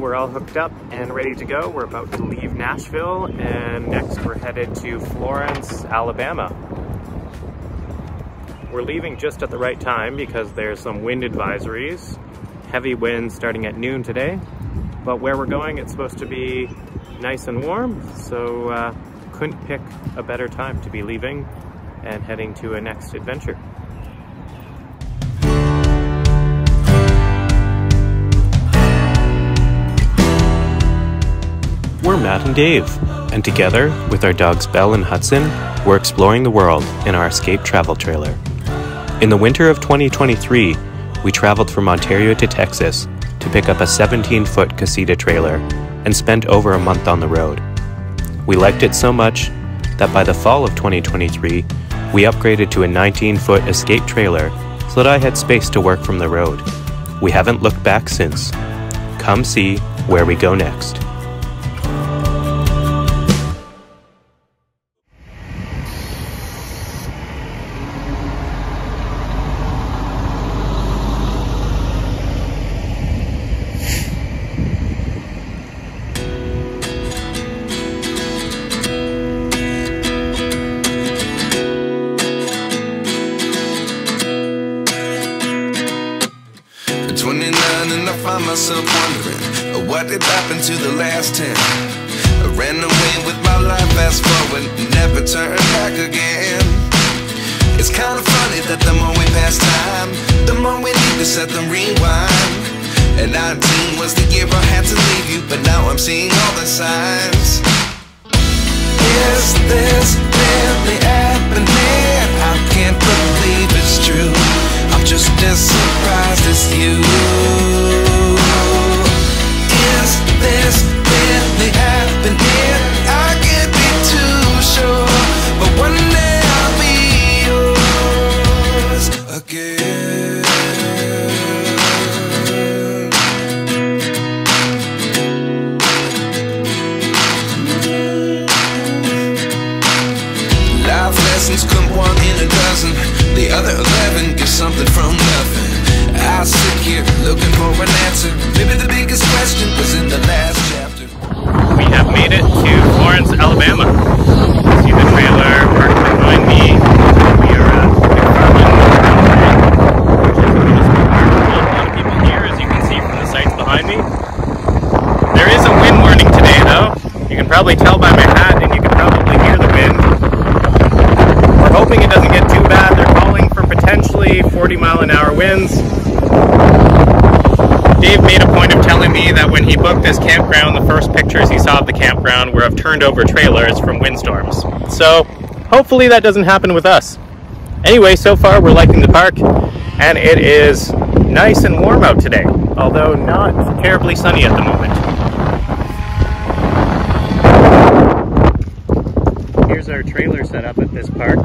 We're all hooked up and ready to go. We're about to leave Nashville and next we're headed to Florence, Alabama. We're leaving just at the right time because there's some wind advisories. Heavy winds starting at noon today. But where we're going, it's supposed to be nice and warm, so uh, couldn't pick a better time to be leaving and heading to a next adventure. Matt and Dave, and together, with our dogs Belle and Hudson, we're exploring the world in our Escape travel trailer. In the winter of 2023, we traveled from Ontario to Texas to pick up a 17 foot casita trailer and spent over a month on the road. We liked it so much that by the fall of 2023, we upgraded to a 19 foot escape trailer so that I had space to work from the road. We haven't looked back since. Come see where we go next. Last 10. I ran away with my life, fast forward, never turn back again. It's kind of funny that the more we pass time, the more we need to set them rewind. And 19 was the year I had to leave you, but now I'm seeing all the signs. Nothing. I sit here looking for an answer. Maybe the biggest question was in the last chapter. We have made it to Florence, Alabama. See the trailer parked behind me. We are at McFarland, which is a municipal park. Not a lot of people here, as you can see from the sights behind me. There is a wind warning today, though. You can probably tell by my hat, and you can probably hear the wind. We're hoping it doesn't get too bad. They're calling for potentially 40 mile an hour winds. Dave made a me that when he booked this campground, the first pictures he saw of the campground were of turned over trailers from windstorms. So hopefully that doesn't happen with us. Anyway, so far we're liking the park and it is nice and warm out today, although not terribly sunny at the moment. Here's our trailer set up at this park.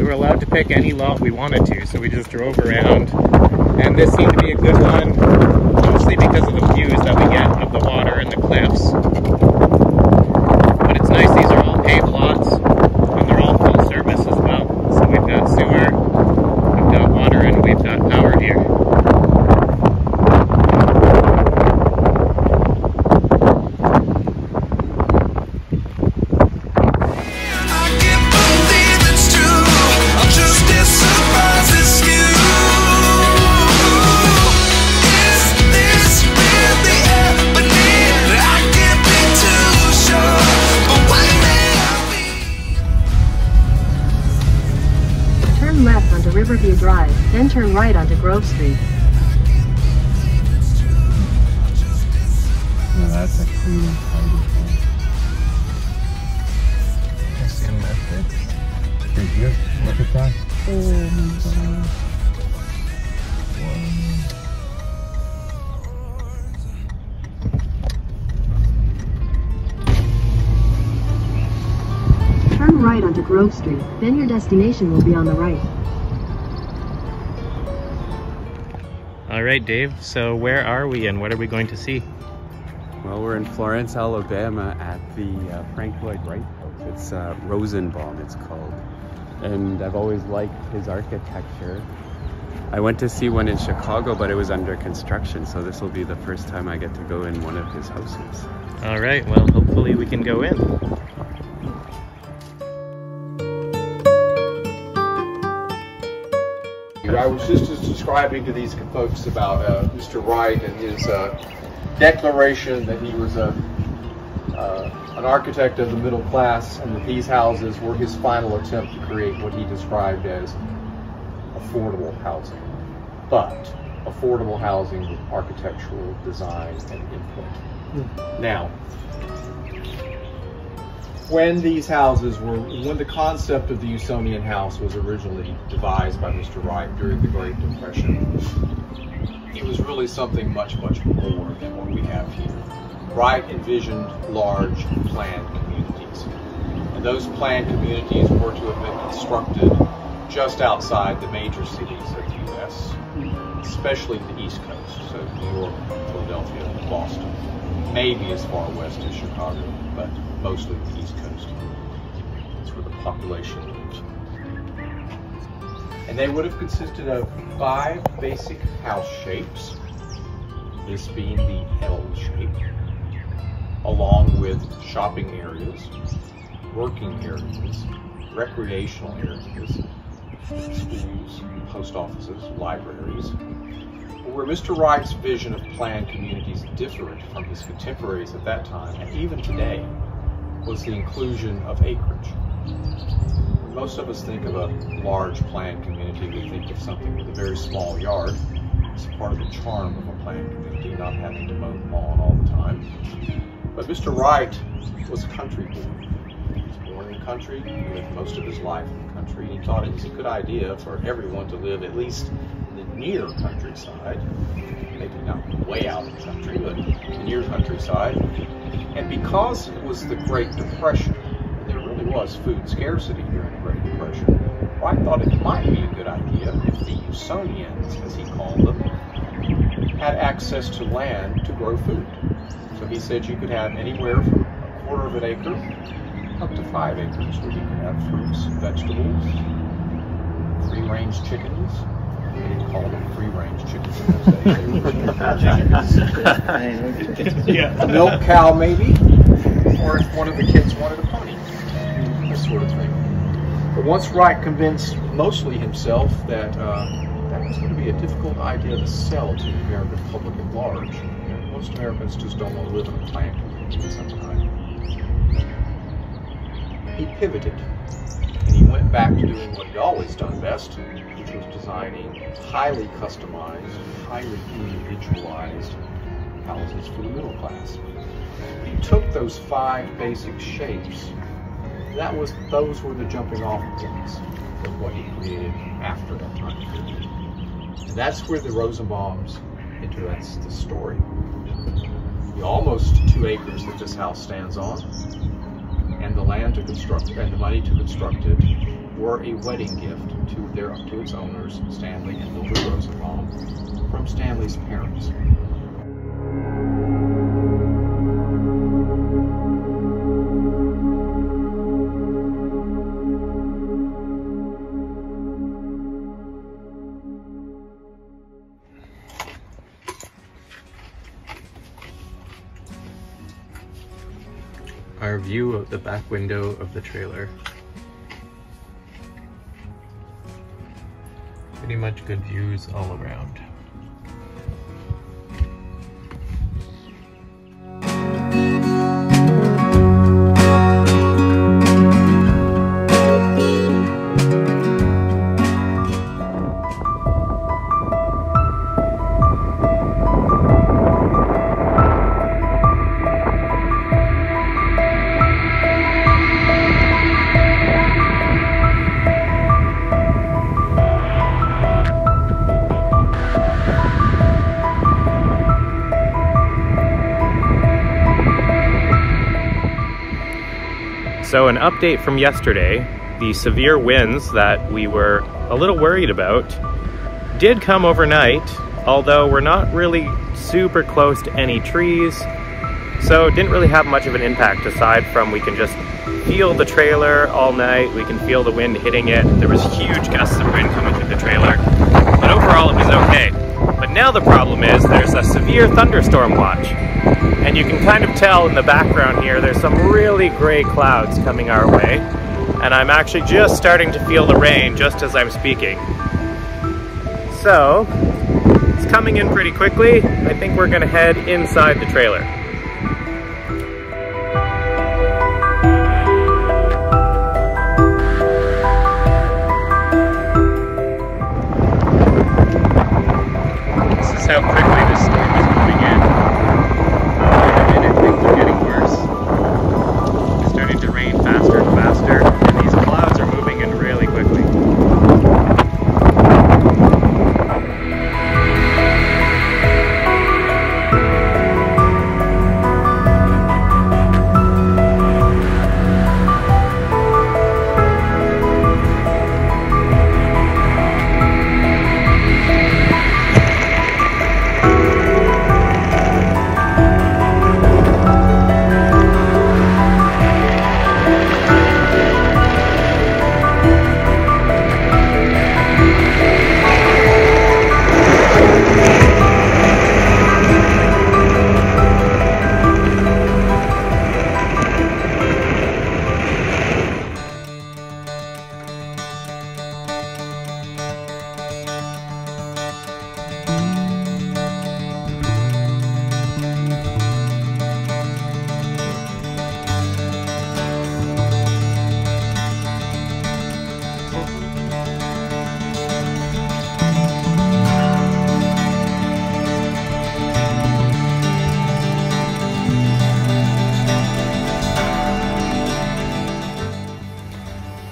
We were allowed to pick any lot we wanted to, so we just drove around. And this seemed to be a good one, mostly because of the views that we get of the water and the cliffs. But it's nice, these are that's a cool party thing. Just in that bit. Did you look at that? Oh my god. Turn right onto Grove Street, then your destination will be on the right. All right, Dave, so where are we and what are we going to see? Well, we're in Florence, Alabama at the uh, Frank Lloyd Wright House. It's uh, Rosenbaum, it's called. And I've always liked his architecture. I went to see one in Chicago, but it was under construction, so this will be the first time I get to go in one of his houses. All right, well, hopefully we can go in. I was just describing to these folks about uh, Mr. Wright and his uh, declaration that he was a, uh, an architect of the middle class and that these houses were his final attempt to create what he described as affordable housing. But affordable housing with architectural design and input. Now, when these houses were, when the concept of the Usonian house was originally devised by Mr. Wright during the Great Depression, it was really something much, much more than what we have here. Wright envisioned large planned communities. And those planned communities were to have been constructed just outside the major cities of the U.S., especially the East Coast, so New York, Philadelphia, Boston, maybe as far west as Chicago, but mostly the East Coast. That's where the population lives. And they would have consisted of five basic house shapes, this being the L shape, along with shopping areas, working areas, recreational areas, schools, post offices, libraries. Where Mr. Wright's vision of planned communities differed from his contemporaries at that time, and even today, was the inclusion of acreage. Most of us think of a large planned community, we think of something with a very small yard. It's part of the charm of a planned community, not having to mow the lawn all the time. But Mr. Wright was a country boy. He was born in the country, lived most of his life in the country, he thought it was a good idea for everyone to live at least in the near countryside. Maybe not way out in the country, but the near countryside. And because it was the Great Depression, there really was food scarcity during the Great Depression, Wright thought it might be a good idea if the Usonians, as he called them, had access to land to grow food. So he said you could have anywhere from a quarter of an acre up to five acres where you could have fruits, vegetables, free-range chickens. They didn't call them free-range chickens in those days. They were chickens. yeah. a milk cow maybe, or if one of the kids wanted a pony, this sort of thing. But once Wright convinced mostly himself that uh, that was going to be a difficult idea to sell to the American public at large, most Americans just don't want to live in a at. He pivoted and he went back to doing what he'd always done best, which was designing highly customized, highly individualized houses for the middle class. He took those five basic shapes. That was those were the jumping off points of what he created after that time period. And that's where the Rosenbaums enter that's the story. The almost two acres that this house stands on, and the land to construct and the money to construct it were a wedding gift to their to its owners, Stanley and Mildred Rosenbaum, from Stanley's parents. View of the back window of the trailer. Pretty much good views all around. So, an update from yesterday the severe winds that we were a little worried about did come overnight, although we're not really super close to any trees. So, it didn't really have much of an impact aside from we can just feel the trailer all night. We can feel the wind hitting it. There was huge gusts of wind coming through the trailer. But overall, it was okay. But now the problem is there's a severe thunderstorm watch. And you can kind of tell in the background here, there's some really gray clouds coming our way. And I'm actually just starting to feel the rain just as I'm speaking. So, it's coming in pretty quickly. I think we're gonna head inside the trailer. How quickly the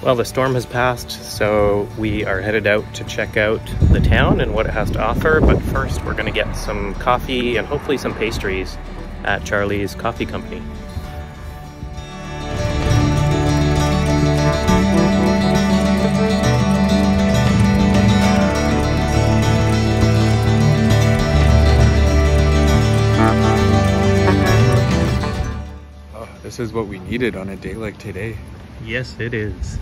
Well, the storm has passed, so we are headed out to check out the town and what it has to offer. But first, we're going to get some coffee and hopefully some pastries at Charlie's Coffee Company. Oh, this is what we needed on a day like today. Yes, it is.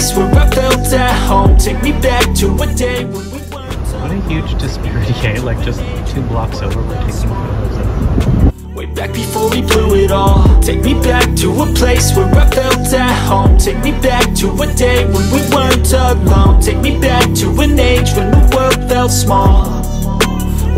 Place where I felt at home. Take me back to a day when we weren't What a huge disparity, eh? Like just two blocks over, we're taking photos of. Way back before we blew it all. Take me back to a place where I felt at home. Take me back to a day when we weren't alone. Take me back to an age when the world felt small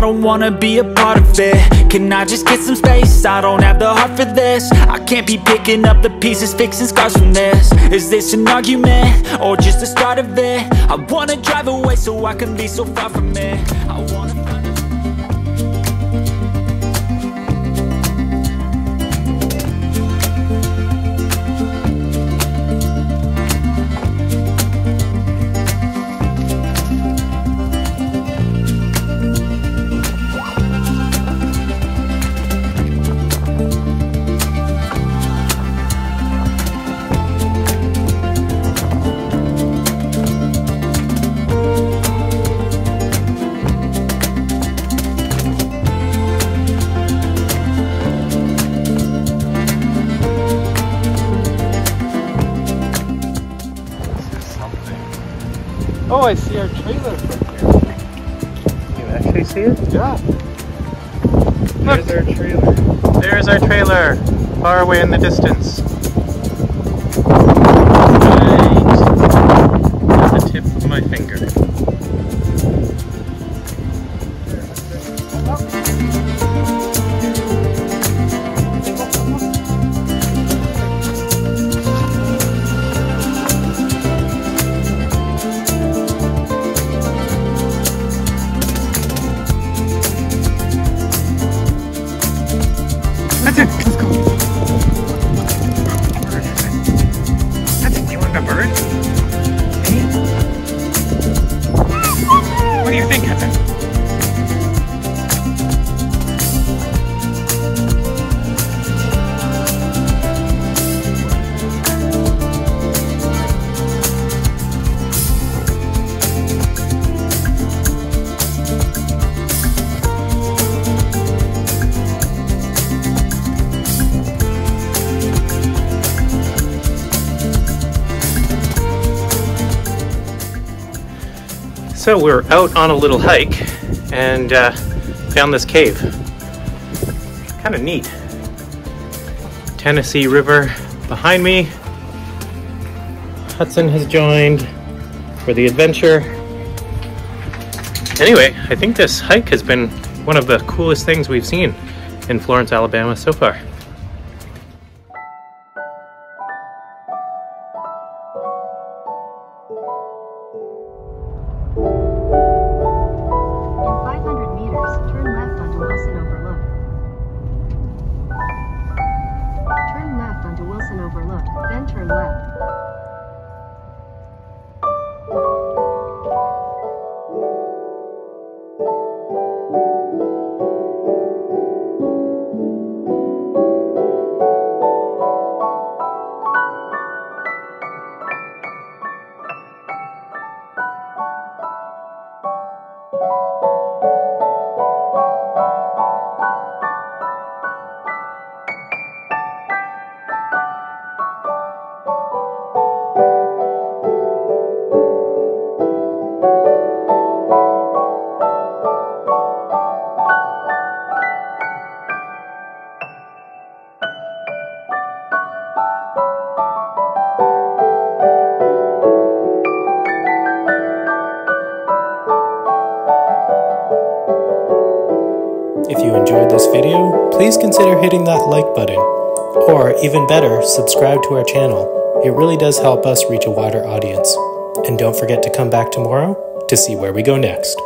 don't wanna be a part of it Can I just get some space? I don't have the heart for this I can't be picking up the pieces, fixing scars from this Is this an argument? Or just the start of it? I wanna drive away so I can be so far from it I wanna I see our trailer from here. You actually see it? Yeah. There's our trailer. There's our trailer, far away in the distance. So we're out on a little hike and uh, found this cave. Kind of neat. Tennessee River behind me. Hudson has joined for the adventure. Anyway, I think this hike has been one of the coolest things we've seen in Florence, Alabama so far. Turn left. Please consider hitting that like button. Or, even better, subscribe to our channel. It really does help us reach a wider audience. And don't forget to come back tomorrow to see where we go next.